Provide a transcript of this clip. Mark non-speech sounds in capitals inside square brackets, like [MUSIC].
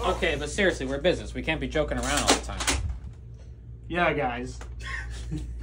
Okay, but seriously, we're business. We can't be joking around all the time. Yeah, guys. [LAUGHS]